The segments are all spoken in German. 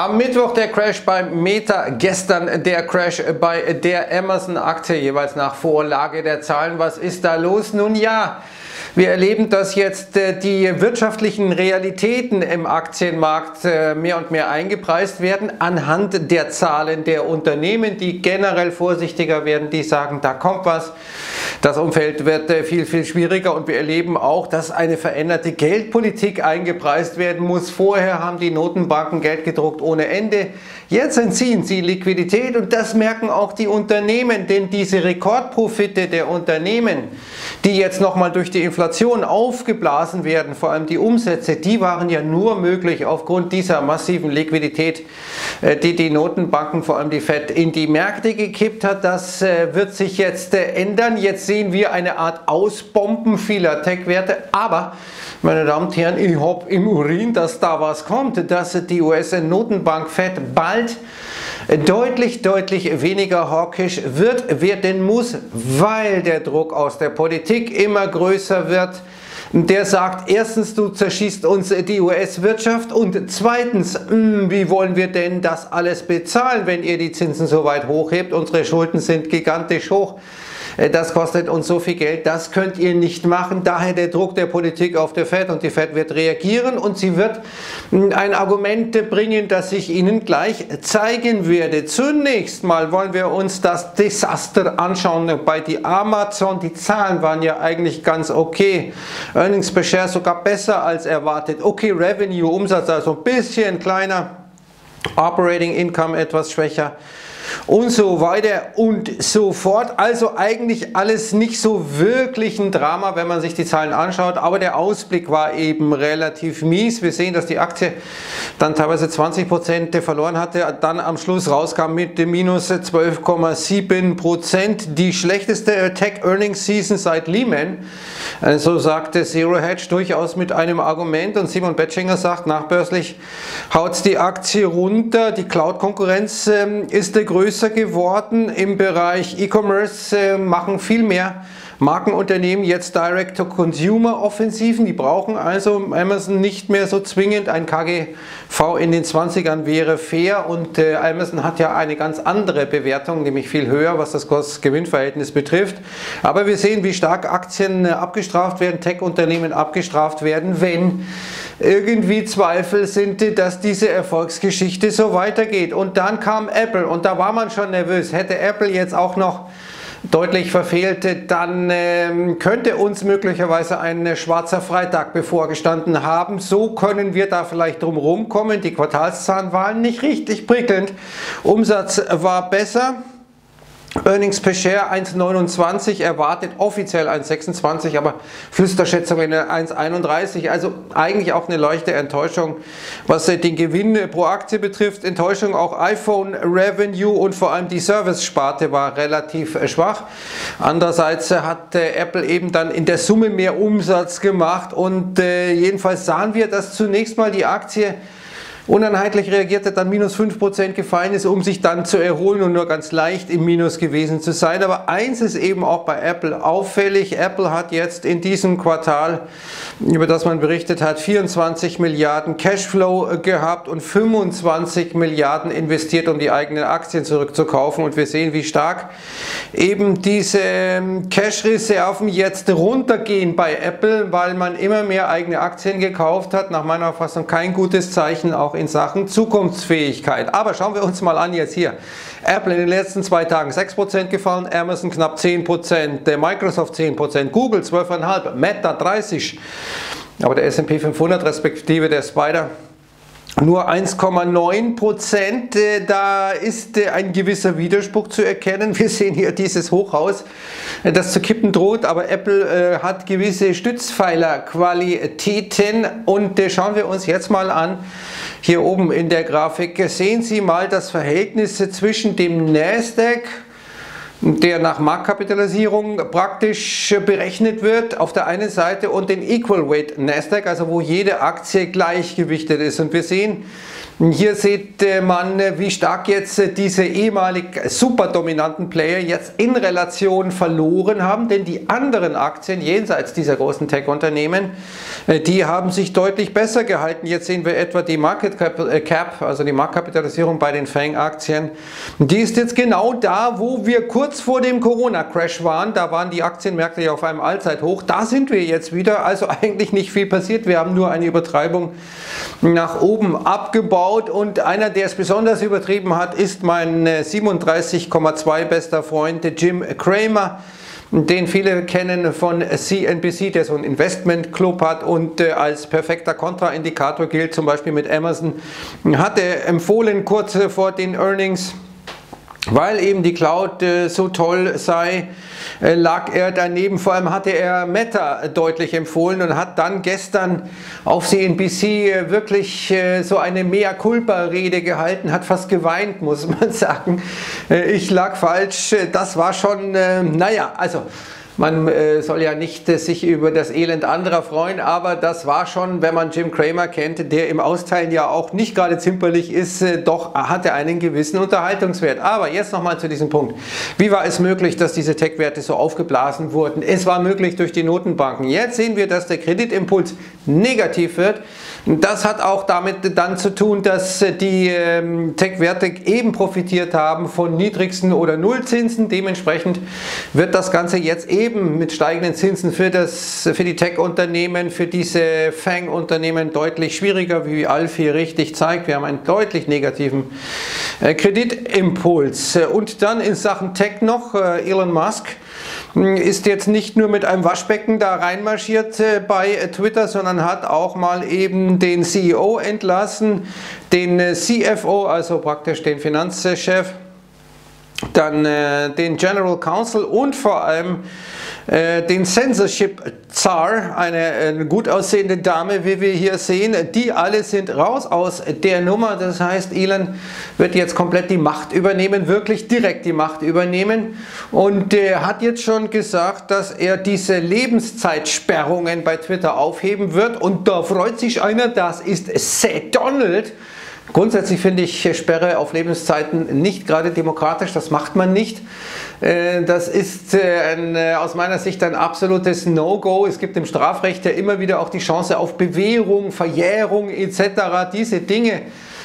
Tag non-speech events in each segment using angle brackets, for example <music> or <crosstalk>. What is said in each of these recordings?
Am Mittwoch der Crash bei Meta, gestern der Crash bei der Amazon-Aktie, jeweils nach Vorlage der Zahlen. Was ist da los? Nun ja, wir erleben, dass jetzt äh, die wirtschaftlichen Realitäten im Aktienmarkt äh, mehr und mehr eingepreist werden anhand der Zahlen der Unternehmen, die generell vorsichtiger werden, die sagen, da kommt was. Das Umfeld wird äh, viel, viel schwieriger und wir erleben auch, dass eine veränderte Geldpolitik eingepreist werden muss. Vorher haben die Notenbanken Geld gedruckt ohne Ende. Jetzt entziehen sie Liquidität und das merken auch die Unternehmen, denn diese Rekordprofite der Unternehmen, die jetzt nochmal durch die Inflation aufgeblasen werden, vor allem die Umsätze, die waren ja nur möglich aufgrund dieser massiven Liquidität, äh, die die Notenbanken, vor allem die FED, in die Märkte gekippt hat. Das äh, wird sich jetzt äh, ändern. Jetzt sehen wir eine Art Ausbomben vieler Tech-Werte, aber meine Damen und Herren, ich habe im Urin, dass da was kommt, dass die US-Notenbank FED bald deutlich, deutlich weniger hawkisch wird, werden muss, weil der Druck aus der Politik immer größer wird. Der sagt, erstens, du zerschießt uns die US-Wirtschaft und zweitens, hm, wie wollen wir denn das alles bezahlen, wenn ihr die Zinsen so weit hochhebt? Unsere Schulden sind gigantisch hoch. Äh, das kostet uns so viel Geld, das könnt ihr nicht machen. Daher der Druck der Politik auf der FED und die FED wird reagieren und sie wird hm, ein Argument bringen, das ich Ihnen gleich zeigen werde. Zunächst mal wollen wir uns das Desaster anschauen bei die Amazon. Die Zahlen waren ja eigentlich ganz okay. Earnings per Share sogar besser als erwartet. Okay, Revenue, Umsatz also ein bisschen kleiner. Operating Income etwas schwächer und so weiter und so fort. Also eigentlich alles nicht so wirklich ein Drama, wenn man sich die Zahlen anschaut, aber der Ausblick war eben relativ mies. Wir sehen, dass die Aktie dann teilweise 20% verloren hatte, dann am Schluss rauskam mit dem minus 12,7%, die schlechteste Tech Earnings Season seit Lehman. So also sagte Zero Hedge durchaus mit einem Argument und Simon Bettschinger sagt, nachbörslich haut die Aktie runter, die Cloud-Konkurrenz ähm, ist größer geworden im Bereich E-Commerce, äh, machen viel mehr Markenunternehmen jetzt Direct-to-Consumer-Offensiven. Die brauchen also Amazon nicht mehr so zwingend. Ein KGV in den 20ern wäre fair und äh, Amazon hat ja eine ganz andere Bewertung, nämlich viel höher, was das Kost-Gewinn-Verhältnis betrifft. Aber wir sehen, wie stark Aktien äh, abgestraft werden, Tech-Unternehmen abgestraft werden, wenn irgendwie Zweifel sind, dass diese Erfolgsgeschichte so weitergeht. Und dann kam Apple und da war man schon nervös. Hätte Apple jetzt auch noch deutlich verfehlte, dann ähm, könnte uns möglicherweise ein schwarzer Freitag bevorgestanden haben. So können wir da vielleicht drum kommen. Die Quartalszahlen waren nicht richtig prickelnd. Umsatz war besser. Earnings per Share 1,29, erwartet offiziell 1,26, aber Flüsterschätzungen 1,31. Also eigentlich auch eine leichte Enttäuschung, was den Gewinn pro Aktie betrifft. Enttäuschung auch iPhone Revenue und vor allem die Service-Sparte war relativ schwach. Andererseits hat Apple eben dann in der Summe mehr Umsatz gemacht und äh, jedenfalls sahen wir, dass zunächst mal die Aktie Uneinheitlich reagierte dann minus 5% gefallen ist, um sich dann zu erholen und nur ganz leicht im Minus gewesen zu sein. Aber eins ist eben auch bei Apple auffällig. Apple hat jetzt in diesem Quartal, über das man berichtet hat, 24 Milliarden Cashflow gehabt und 25 Milliarden investiert, um die eigenen Aktien zurückzukaufen. Und wir sehen, wie stark eben diese ähm, Cash-Reserven jetzt runtergehen bei Apple, weil man immer mehr eigene Aktien gekauft hat. Nach meiner Auffassung kein gutes Zeichen auch in Sachen Zukunftsfähigkeit. Aber schauen wir uns mal an jetzt hier. Apple in den letzten zwei Tagen 6% gefallen, Amazon knapp 10%, Microsoft 10%, Google 12,5%, Meta 30%. Aber der S&P 500 respektive der Spider nur 1,9 Prozent. Äh, da ist äh, ein gewisser Widerspruch zu erkennen. Wir sehen hier dieses Hochhaus, äh, das zu kippen droht, aber Apple hat gewisse Stützpfeilerqualitäten und schauen wir uns jetzt mal an. Hier oben in der Grafik sehen Sie mal das Verhältnis zwischen dem Nasdaq der nach Marktkapitalisierung praktisch berechnet wird auf der einen Seite und den Equal Weight Nasdaq, also wo jede Aktie gleichgewichtet ist. Und wir sehen, Hier sieht man, wie stark jetzt diese ehemalig super dominanten Player jetzt in Relation verloren haben, denn die anderen Aktien jenseits dieser großen Tech-Unternehmen, die haben sich deutlich besser gehalten. Jetzt sehen wir etwa die Market Cap, also die Marktkapitalisierung bei den FANG-Aktien. Die ist jetzt genau da, wo wir kurz vor dem Corona-Crash waren. Da waren die Aktienmärkte ja auf einem Allzeithoch. Da sind wir jetzt wieder. Also <laughs> eigentlich nicht viel passiert. Wir haben nur eine Übertreibung nach oben abgebaut. Und einer, der es besonders übertrieben hat, ist mein 37,2 äh, bester Freund Jim Cramer den viele kennen von CNBC, der so einen Investment-Club hat und äh, als perfekter Kontraindikator gilt, zum Beispiel mit Amazon, hat er empfohlen kurz vor den Earnings, weil eben die Cloud äh, so toll sei, äh, lag er daneben. Vor allem hatte er Meta deutlich empfohlen und hat dann gestern auf CNBC äh, wirklich äh, so eine Mea culpa Rede gehalten, hat fast geweint, muss <laughs> man sagen. Äh, ich lag falsch. Das war schon, äh, naja, also man äh, soll ja nicht äh, sich über das Elend anderer freuen, aber das war schon, wenn man Jim Cramer kennt, der im Austeilen ja auch nicht gerade zimperlich ist, äh, doch hat er einen gewissen Unterhaltungswert. Aber jetzt nochmal zu diesem Punkt. Wie war es möglich, dass diese Tech-Werte so aufgeblasen wurden? Es war möglich durch die Notenbanken. Jetzt sehen wir, dass der Kreditimpuls negativ wird. Das hat auch damit dann zu tun, dass die ähm, Tech-Werte eben profitiert haben von niedrigsten oder Nullzinsen. Dementsprechend wird das Ganze jetzt eben mit steigenden Zinsen für, das, für die Tech-Unternehmen, für diese FANG-Unternehmen deutlich schwieriger, wie Alf hier richtig zeigt. Wir haben einen deutlich negativen äh, Kreditimpuls. Und dann in Sachen Tech noch äh, Elon Musk ist jetzt nicht nur mit einem Waschbecken da reinmarschiert äh, bei Twitter, sondern hat auch mal eben den CEO entlassen, den äh, CFO, also praktisch den Finanzchef, dann äh, den General Counsel und vor allem äh, den Censorship Czar, eine, eine, gut aussehende Dame, wie wir hier sehen. Die alle sind raus aus der Nummer. Das heißt, Elon wird jetzt komplett die Macht übernehmen, wirklich direkt die Macht übernehmen. Und er hat jetzt schon gesagt, dass er diese Lebenszeitsperrungen bei Twitter aufheben wird. Und da freut sich einer, das ist Seth Donald. Grundsätzlich finde ich Sperre auf Lebenszeiten nicht gerade demokratisch, das macht man nicht. Äh, das ist äh, ein, äh, aus meiner Sicht ein absolutes No-Go. Es gibt im Strafrecht ja immer wieder auch die Chance auf Bewährung, Verjährung etc. Diese Dinge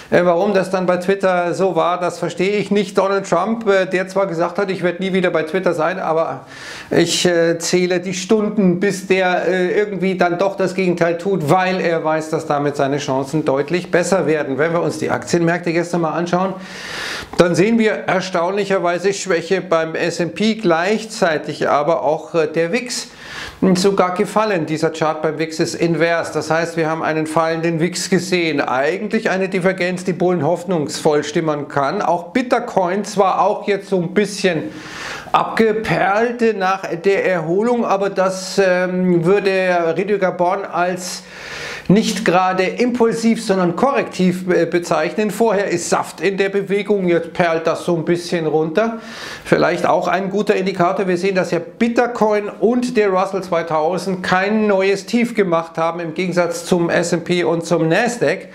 warum das dann bei Twitter so war, das verstehe ich nicht. Donald Trump, äh, der zwar gesagt hat, ich werde nie wieder bei Twitter sein, aber ich äh, zähle die Stunden, bis der irgendwie dann doch das Gegenteil tut, weil er weiß, dass damit seine Chancen deutlich besser werden. Wenn wir uns die Aktienmärkte gestern mal anschauen, dann sehen wir erstaunlicherweise Schwäche beim S&P, gleichzeitig aber auch der WIX sogar gefallen. Dieser Chart beim WIX ist invers. Das heißt, wir haben einen fallenden WIX gesehen. Eigentlich eine Divergenz, die Bullen hoffnungsvoll stimmen kann. Auch Bitcoin zwar auch jetzt so ein bisschen abgeperlt nach der Erholung, aber das ähm, würde Rüdiger Born als nicht gerade impulsiv, sondern korrektiv bezeichnen. Vorher ist Saft in der Bewegung, jetzt perlt das so ein bisschen runter. Vielleicht auch ein guter Indikator. Wir sehen, dass ja Bitcoin und der Russell 2000 kein neues Tief gemacht haben, im Gegensatz zum S&P und zum Nasdaq.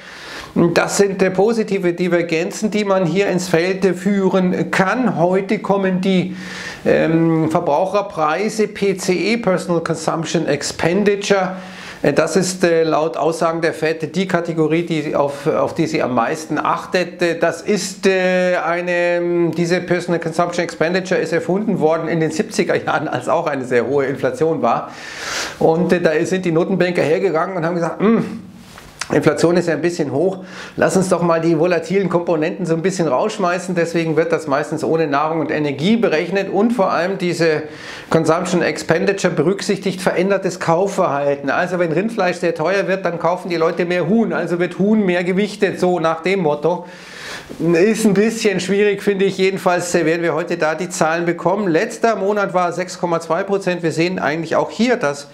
Das sind äh, positive Divergenzen, die man hier ins Feld führen kann. Heute kommen die ähm, Verbraucherpreise PCE, Personal Consumption Expenditure, äh, das ist äh, laut Aussagen der FED die Kategorie, die auf, auf die sie am meisten achtet. Äh, das ist eine, diese Personal Consumption Expenditure ist erfunden worden in den 70er Jahren, als auch eine sehr hohe Inflation war. Und da sind die Notenbanker hergegangen und haben gesagt, hm, Inflation ist ja ein bisschen hoch. Lass uns doch mal die volatilen Komponenten so ein bisschen rausschmeißen. Deswegen wird das meistens ohne Nahrung und Energie berechnet und vor allem diese Consumption Expenditure berücksichtigt verändertes Kaufverhalten. Also wenn Rindfleisch sehr teuer wird, dann kaufen die Leute mehr Huhn. Also wird Huhn mehr gewichtet, so nach dem Motto. Ist ein bisschen schwierig, finde ich. Jedenfalls werden wir heute da die Zahlen bekommen. Letzter Monat war 6,2 Prozent. Wir sehen eigentlich auch hier, dass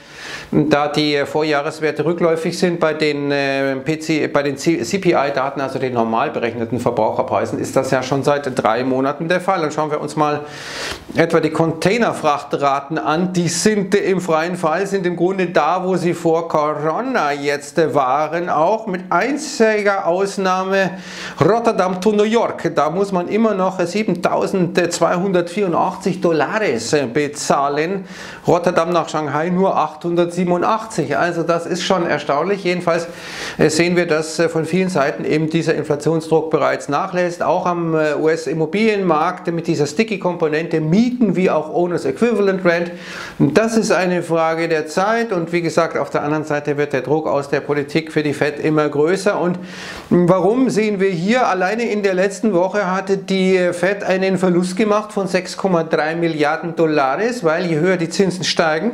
da die Vorjahreswerte rückläufig sind bei den, äh, PC, bei den CPI-Daten, also den normal berechneten Verbraucherpreisen, ist das ja schon seit drei Monaten der Fall. Dann schauen wir uns mal etwa die Containerfrachtraten an. Die sind im freien Fall, sind im Grunde da, wo sie vor Corona jetzt waren, auch mit einziger Ausnahme Rotterdam to New York. Da muss man immer noch 7284 Dollars bezahlen. Rotterdam nach Shanghai nur 887. Also das ist schon erstaunlich. Jedenfalls äh, sehen wir, dass äh, von vielen Seiten eben dieser Inflationsdruck bereits nachlässt. Auch am äh, US-Immobilienmarkt mit dieser Sticky-Komponente Mieten wie auch Owners Equivalent Rent. Das ist eine Frage der Zeit und wie gesagt, auf der anderen Seite wird der Druck aus der Politik für die Fed immer größer. Und warum sehen wir hier? Alleine in der letzten Woche hatte die Fed einen Verlust gemacht von 6,3 Milliarden Dollar, weil je höher die Zinsen steigen,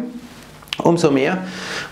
Umso mehr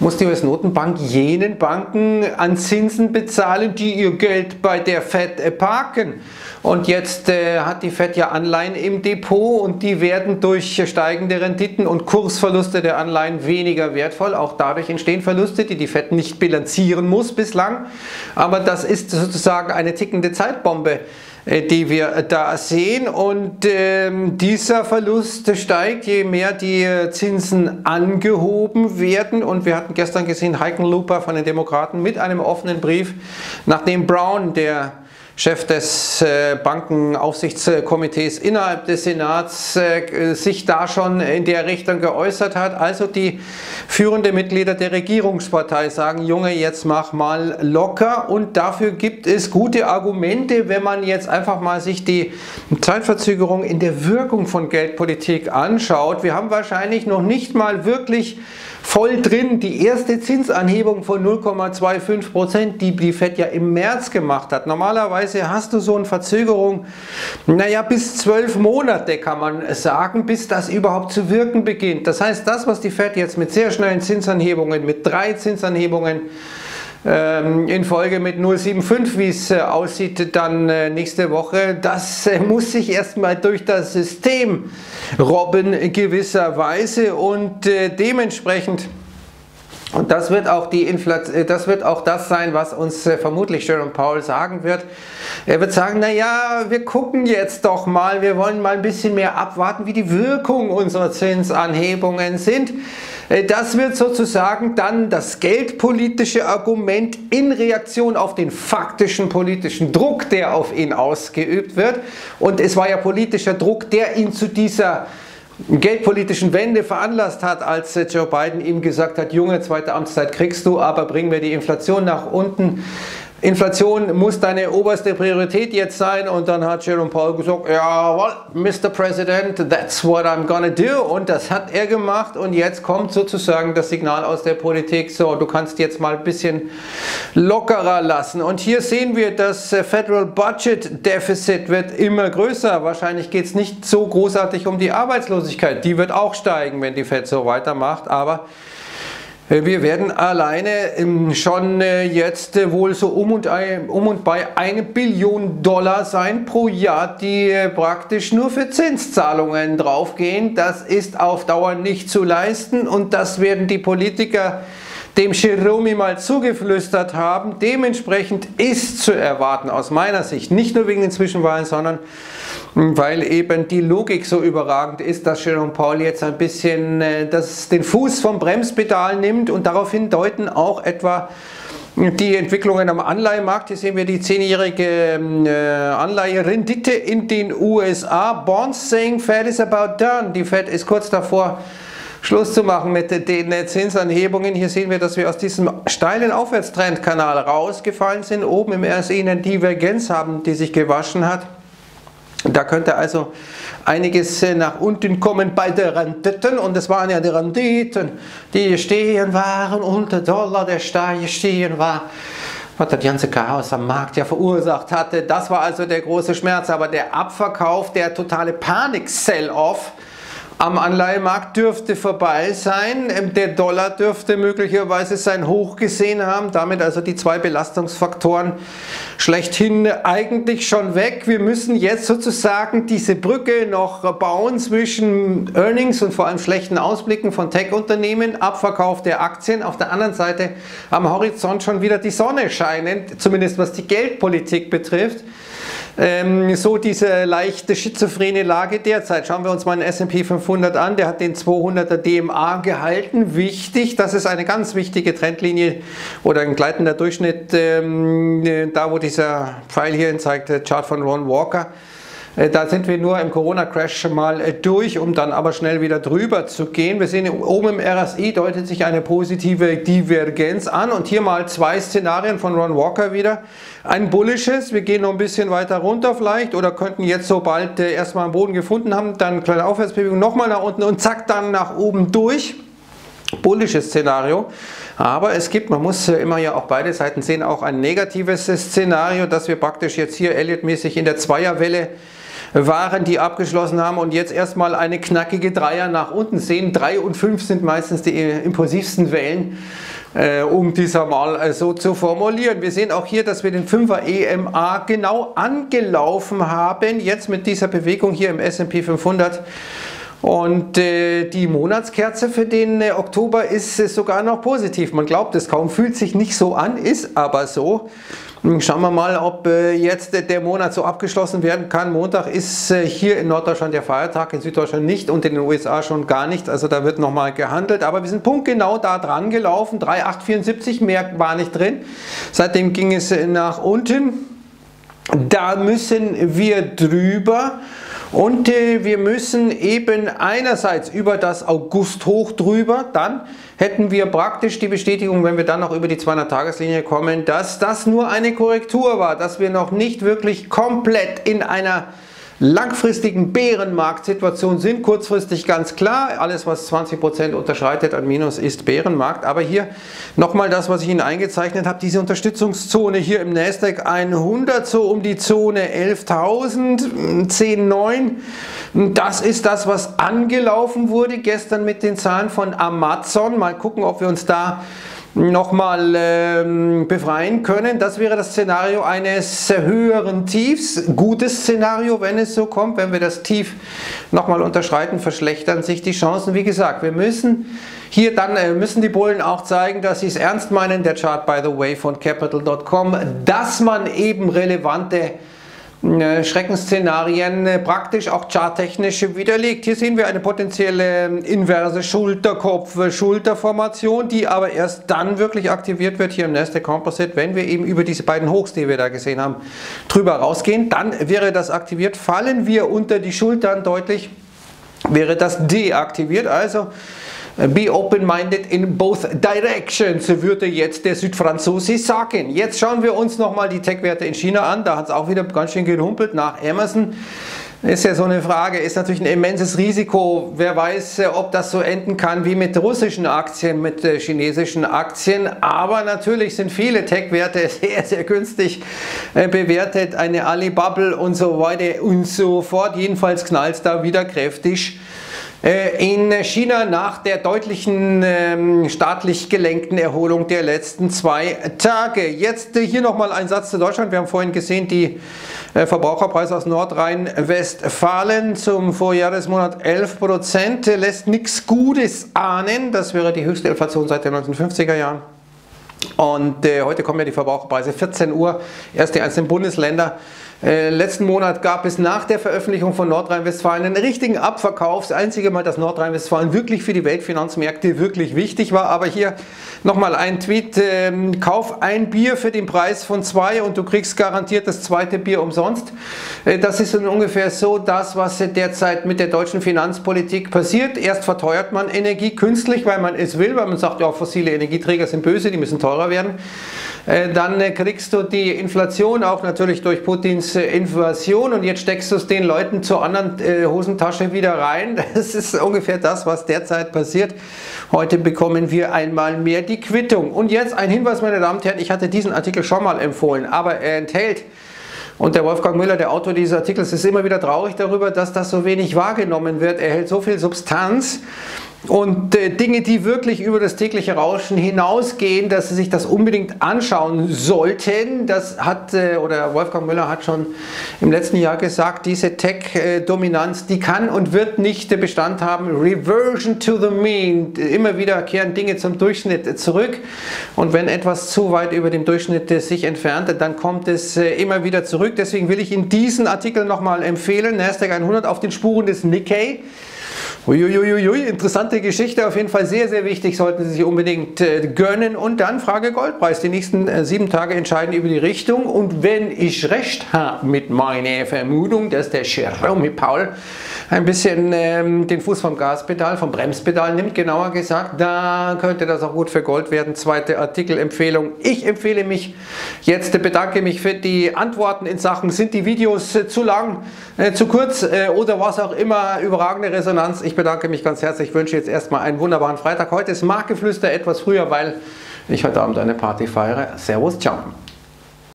muss die US-Notenbank jenen Banken an Zinsen bezahlen, die ihr Geld bei der Fed parken. Und jetzt äh, hat die Fed ja Anleihen im Depot und die werden durch steigende Renditen und Kursverluste der Anleihen weniger wertvoll. Auch dadurch entstehen Verluste, die die Fed nicht bilanzieren muss bislang. Aber das ist sozusagen eine tickende Zeitbombe. Äh, die wir da sehen. Und ähm, dieser Verlust steigt, je mehr die Zinsen angehoben werden. Und wir hatten gestern gesehen, Heikenlooper von den Demokraten mit einem offenen Brief, nachdem Brown, der Chef des äh, Bankenaufsichtskomitees innerhalb des Senats äh, sich da schon in der Richtung geäußert hat. Also die führenden Mitglieder der Regierungspartei sagen, Junge, jetzt mach mal locker und dafür gibt es gute Argumente, wenn man jetzt einfach mal sich die Zeitverzögerung in der Wirkung von Geldpolitik anschaut. Wir haben wahrscheinlich noch nicht mal wirklich voll drin die erste Zinsanhebung von 0,25 Prozent, die die FED ja im März gemacht hat. Normalerweise hast du so eine Verzögerung, naja, bis zwölf Monate kann man sagen, bis das überhaupt zu wirken beginnt. Das heißt, das, was die FED jetzt mit sehr schnellen Zinsanhebungen, mit drei Zinsanhebungen ähm, in Folge mit 075, wie es äh, aussieht, dann äh, nächste Woche. Das äh, muss sich erstmal durch das System robben gewisserweise und dementsprechend und das wird auch die Inflation, das wird auch das sein, was uns vermutlich Jerome Powell sagen wird. Er wird sagen, naja, wir gucken jetzt doch mal, wir wollen mal ein bisschen mehr abwarten, wie die Wirkung unserer Zinsanhebungen sind. Äh, das wird sozusagen dann das geldpolitische Argument in Reaktion auf den faktischen politischen Druck, der auf ihn ausgeübt wird. Und es war ja politischer Druck, der ihn zu dieser geldpolitischen Wende veranlasst hat, als Joe Biden ihm gesagt hat, Junge, zweite Amtszeit kriegst du, aber bringen wir die Inflation nach unten. Inflation muss deine oberste Priorität jetzt sein. Und dann hat Jerome Powell gesagt, jawohl, Mr. President, that's what I'm gonna do. Und das hat er gemacht. Und jetzt kommt sozusagen das Signal aus der Politik, so du kannst jetzt mal ein bisschen lockerer lassen. Und hier sehen wir, das Federal Budget Deficit wird immer größer, wahrscheinlich geht es nicht so großartig um die Arbeitslosigkeit, die wird auch steigen, wenn die Fed so weitermacht, aber äh, wir werden alleine ähm, schon äh, jetzt äh, wohl so um und, um und bei eine Billion Dollar sein pro Jahr, die praktisch nur für Zinszahlungen draufgehen. Das ist auf Dauer nicht zu leisten und das werden die Politiker dem Jerome mal zugeflüstert haben. Dementsprechend ist zu erwarten aus meiner Sicht, nicht nur wegen den Zwischenwahlen, sondern weil eben die Logik so überragend ist, dass Jerome Paul jetzt ein bisschen äh, das, den Fuß vom Bremspedal nimmt und daraufhin deuten auch etwa die Entwicklungen am Anleihemarkt. Hier sehen wir die zehnjährige ähm, äh, Anleiherendite in den USA. Bonds saying Fed is about done. Die Fed ist kurz davor, Schluss zu machen mit den Zinsanhebungen. Hier sehen wir, dass wir aus diesem steilen Aufwärtstrendkanal rausgefallen sind. Oben im RSI eine Divergenz haben, die sich gewaschen hat. Da könnte also einiges nach unten kommen bei den Renditen. Und es waren ja die Renditen, die stehen waren und der Dollar, der stehen war, was das ganze Chaos am Markt ja verursacht hatte. Das war also der große Schmerz, aber der Abverkauf, der totale Panik-Sell-Off, am Anleihemarkt dürfte vorbei sein. Ähm, der Dollar dürfte möglicherweise sein Hoch gesehen haben. Damit also die zwei Belastungsfaktoren schlechthin eigentlich schon weg. Wir müssen jetzt sozusagen diese Brücke noch bauen zwischen Earnings und vor allem schlechten Ausblicken von Tech-Unternehmen, Abverkauf der Aktien. Auf der anderen Seite am Horizont schon wieder die Sonne scheinen, zumindest was die Geldpolitik betrifft ähm, so diese leichte schizophrene Lage derzeit. Schauen wir uns mal den S&P 500 an, der hat den 200er DMA gehalten. Wichtig, das ist eine ganz wichtige Trendlinie oder ein gleitender Durchschnitt, ähm, da wo dieser Pfeil hier zeigt, der Chart von Ron Walker. Äh, da sind wir nur im Corona-Crash mal äh, durch, um dann aber schnell wieder drüber zu gehen. Wir sehen oben im RSI deutet sich eine positive Divergenz an und hier mal zwei Szenarien von Ron Walker wieder. Ein bullisches, wir gehen noch ein bisschen weiter runter vielleicht oder könnten jetzt sobald äh, erstmal einen Boden gefunden haben, dann eine kleine Aufwärtsbewegung nochmal nach unten und zack dann nach oben durch. Bullisches Szenario. Aber es gibt, man muss immer ja auch beide Seiten sehen, auch ein negatives Szenario, dass wir praktisch jetzt hier Elliott-mäßig in der Zweierwelle waren, die abgeschlossen haben und jetzt erstmal eine knackige Dreier nach unten sehen. Drei und fünf sind meistens die impulsivsten Wellen. Äh, um dieser mal äh, so zu formulieren. Wir sehen auch hier, dass wir den 5er EMA genau angelaufen haben, jetzt mit dieser Bewegung hier im S&P 500 und äh, die Monatskerze für den äh, Oktober ist äh, sogar noch positiv. Man glaubt es kaum, fühlt sich nicht so an, ist aber so. Schauen wir mal, ob äh, jetzt der Monat so abgeschlossen werden kann. Montag ist äh, hier in Norddeutschland der Feiertag, in Süddeutschland nicht und in den USA schon gar nicht. Also da wird nochmal gehandelt. Aber wir sind punktgenau da dran gelaufen. 3,874 mehr war nicht drin. Seitdem ging es äh, nach unten. Da müssen wir drüber. Und äh, wir müssen eben einerseits über das August hoch drüber, dann hätten wir praktisch die Bestätigung, wenn wir dann noch über die 200-Tageslinie kommen, dass das nur eine Korrektur war, dass wir noch nicht wirklich komplett in einer langfristigen Bärenmarktsituation sind. Kurzfristig ganz klar, alles was 20% unterschreitet an Minus ist Bärenmarkt. Aber hier nochmal das, was ich Ihnen eingezeichnet habe, diese Unterstützungszone hier im Nasdaq 100, so um die Zone 11.000, 10.9. Das ist das, was angelaufen wurde gestern mit den Zahlen von Amazon. Mal gucken, ob wir uns da nochmal ähm, befreien können. Das wäre das Szenario eines höheren Tiefs. Gutes Szenario, wenn es so kommt. Wenn wir das Tief nochmal unterschreiten, verschlechtern sich die Chancen. Wie gesagt, wir müssen hier dann äh, müssen die Bullen auch zeigen, dass sie es ernst meinen. Der Chart, by the way, von capital.com, dass man eben relevante Schreckensszenarien äh, praktisch auch charttechnisch widerlegt. Hier sehen wir eine potenzielle ähm, inverse Schulterkopf-Schulterformation, die aber erst dann wirklich aktiviert wird hier im Nasdaq Composite, wenn wir eben über diese beiden Hochs, die wir da gesehen haben, drüber rausgehen. Dann wäre das aktiviert. Fallen wir unter die Schultern deutlich, wäre das deaktiviert. Also Be open-minded in both directions, würde jetzt der Südfranzose sagen. Jetzt schauen wir uns nochmal die Tech-Werte in China an. Da hat es auch wieder ganz schön gehumpelt nach Amazon. Ist ja so eine Frage, ist natürlich ein immenses Risiko. Wer weiß, äh, ob das so enden kann wie mit russischen Aktien, mit äh, chinesischen Aktien. Aber natürlich sind viele Tech-Werte <laughs> sehr, sehr günstig äh, bewertet. Eine Alibaba und so weiter und so fort. Jedenfalls knallt es da wieder kräftig in China nach der deutlichen ähm, staatlich gelenkten Erholung der letzten zwei Tage. Jetzt äh, hier nochmal ein Satz zu Deutschland. Wir haben vorhin gesehen, die äh, Verbraucherpreise aus Nordrhein-Westfalen zum Vorjahresmonat 11 Prozent lässt nichts Gutes ahnen. Das wäre die höchste Inflation seit den 1950er Jahren. Und äh, heute kommen ja die Verbraucherpreise 14 Uhr. Erst die einzelnen Bundesländer äh, letzten Monat gab es nach der Veröffentlichung von Nordrhein-Westfalen einen richtigen Abverkauf. Das einzige Mal, dass Nordrhein-Westfalen wirklich für die Weltfinanzmärkte wirklich wichtig war. Aber hier nochmal ein Tweet. Ähm, kauf ein Bier für den Preis von zwei und du kriegst garantiert das zweite Bier umsonst. Äh, das ist ungefähr so das, was derzeit mit der deutschen Finanzpolitik passiert. Erst verteuert man Energie künstlich, weil man es will, weil man sagt, ja, fossile Energieträger sind böse, die müssen teurer werden. Äh, dann äh, kriegst du die Inflation auch natürlich durch Putins äh, Invasion und jetzt steckst du es den Leuten zur anderen Hosentasche wieder rein. <laughs> Das ist ungefähr das, was derzeit passiert. Heute bekommen wir einmal mehr die Quittung. Und jetzt ein Hinweis, meine Damen und Herren, ich hatte diesen Artikel schon mal empfohlen, aber er enthält Und der Wolfgang Müller, der Autor dieses Artikels, ist immer wieder traurig darüber, dass das so wenig wahrgenommen wird. Er hält so viel Substanz und äh, Dinge, die wirklich über das tägliche Rauschen hinausgehen, dass Sie sich das unbedingt anschauen sollten. Das hat, äh, oder Wolfgang Müller hat schon im letzten Jahr gesagt, diese Tech-Dominanz, die kann und wird nicht Bestand haben. Reversion to the mean. Immer wieder kehren Dinge zum Durchschnitt zurück. Und wenn etwas zu weit über dem Durchschnitt sich entfernt, dann kommt es äh, immer wieder zurück. Deswegen will ich Ihnen diesen Artikel nochmal empfehlen. Nasdaq 100 auf den Spuren des Nikkei. Uiuiuiui, interessante Geschichte, auf jeden Fall sehr, sehr wichtig, sollten Sie sich unbedingt äh, gönnen. Und dann Frage Goldpreis. Die nächsten äh, sieben Tage entscheiden über die Richtung. Und wenn ich recht habe mit meiner Vermutung, dass der Jerome Paul ein bisschen ähm, den Fuß vom Gaspedal, vom Bremspedal nimmt, genauer gesagt, da könnte das auch gut für Gold werden. Zweite Artikelempfehlung. Ich empfehle mich jetzt, bedanke mich für die Antworten in Sachen, sind die Videos äh, zu lang, äh, zu kurz äh, oder was auch immer, überragende Resonanz. Ich bedanke mich ganz herzlich, wünsche jetzt erstmal einen wunderbaren Freitag. Heute ist Marktgeflüster etwas früher, weil ich heute Abend eine Party feiere. Servus, ciao.